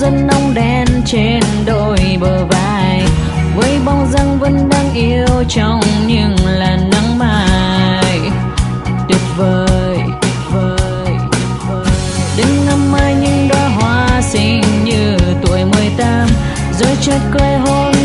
dân ông đen trên đôi bờ vai. Với bóng răng vẫn đang yêu trong những làn nắng mai. Tuyệt vời tuyệt vời tuyệt vời. Đến năm mai những đóa hoa xinh như tuổi 18 rồi chợt quay hôn